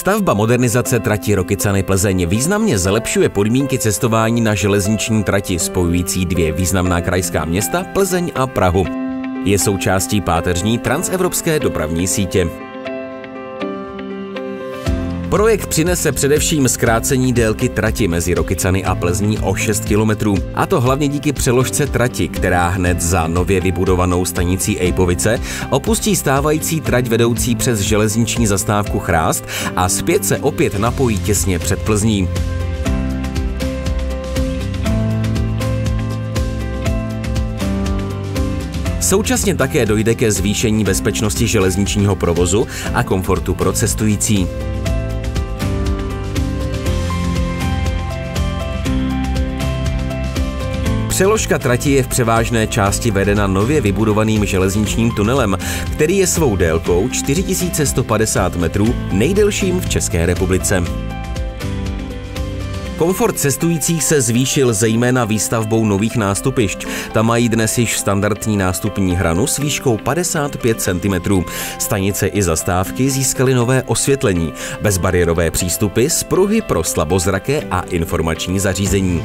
Stavba modernizace trati Rokycany Plzeň významně zlepšuje podmínky cestování na železniční trati spojující dvě významná krajská města Plzeň a Prahu. Je součástí páteřní transevropské dopravní sítě. Projekt přinese především zkrácení délky trati mezi Rokycany a Plzní o 6 km. A to hlavně díky přeložce trati, která hned za nově vybudovanou stanicí Ejpovice opustí stávající trať vedoucí přes železniční zastávku Chrást a zpět se opět napojí těsně před Plzní. Současně také dojde ke zvýšení bezpečnosti železničního provozu a komfortu pro cestující. Přeložka trati je v převážné části vedena nově vybudovaným železničním tunelem, který je svou délkou 4150 metrů nejdelším v České republice. Komfort cestujících se zvýšil zejména výstavbou nových nástupišť. Tam mají dnes již standardní nástupní hranu s výškou 55 cm. Stanice i zastávky získaly nové osvětlení, bezbariérové přístupy, spruhy pro slabozraké a informační zařízení.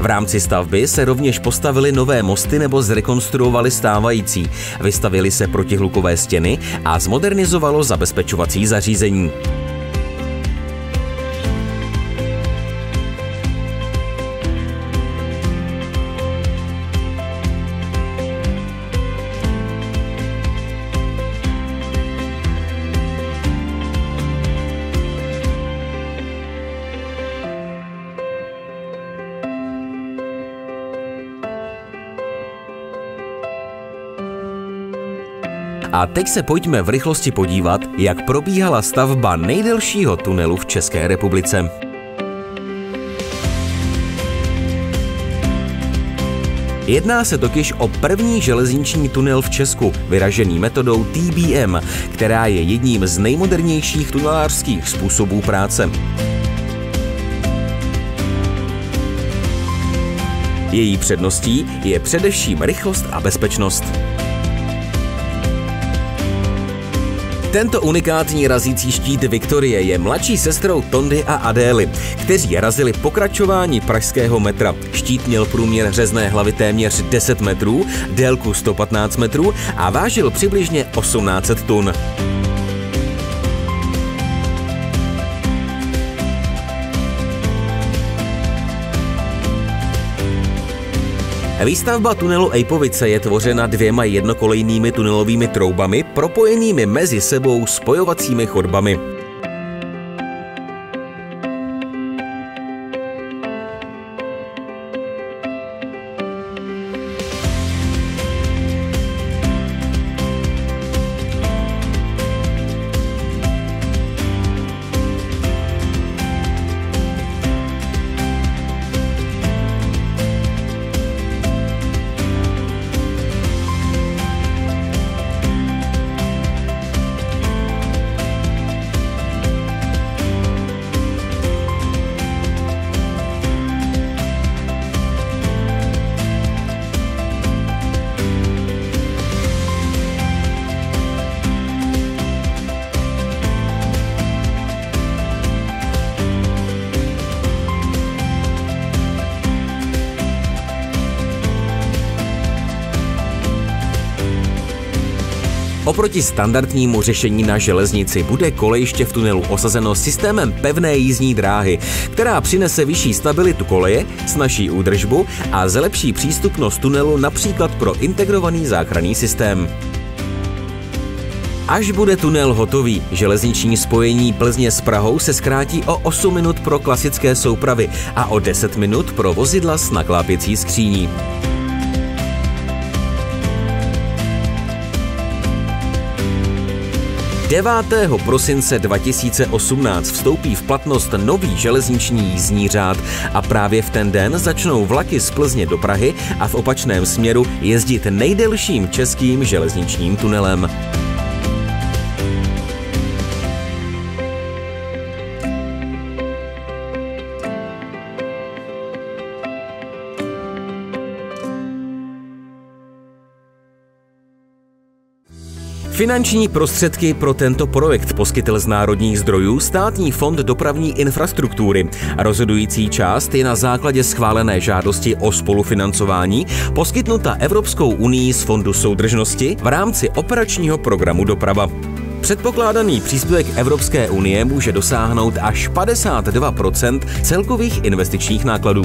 V rámci stavby se rovněž postavily nové mosty nebo zrekonstruovaly stávající, vystavily se protihlukové stěny a zmodernizovalo zabezpečovací zařízení. A teď se pojďme v rychlosti podívat, jak probíhala stavba nejdelšího tunelu v České republice. Jedná se totiž o první železniční tunel v Česku, vyražený metodou TBM, která je jedním z nejmodernějších tunelářských způsobů práce. Její předností je především rychlost a bezpečnost. Tento unikátní razící štít Viktorie je mladší sestrou Tondy a Adély, kteří razili pokračování pražského metra. Štít měl průměr řezné hlavy téměř 10 metrů, délku 115 metrů a vážil přibližně 1800 tun. Výstavba tunelu Ejpovice je tvořena dvěma jednokolejnými tunelovými troubami propojenými mezi sebou spojovacími chodbami. Oproti standardnímu řešení na železnici bude kolejiště v tunelu osazeno systémem pevné jízdní dráhy, která přinese vyšší stabilitu koleje, snažší údržbu a zlepší přístupnost tunelu například pro integrovaný záchranný systém. Až bude tunel hotový, železniční spojení Plzně s Prahou se zkrátí o 8 minut pro klasické soupravy a o 10 minut pro vozidla s naklápěcí skříní. 9. prosince 2018 vstoupí v platnost nový železniční jízdní řád a právě v ten den začnou vlaky z Plzně do Prahy a v opačném směru jezdit nejdelším českým železničním tunelem. Finanční prostředky pro tento projekt poskytl z národních zdrojů státní fond dopravní infrastruktury. Rozhodující část je na základě schválené žádosti o spolufinancování poskytnuta Evropskou unii z Fondu soudržnosti v rámci operačního programu Doprava. Předpokládaný příspěvek Evropské unie může dosáhnout až 52% celkových investičních nákladů.